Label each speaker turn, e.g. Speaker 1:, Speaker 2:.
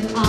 Speaker 1: to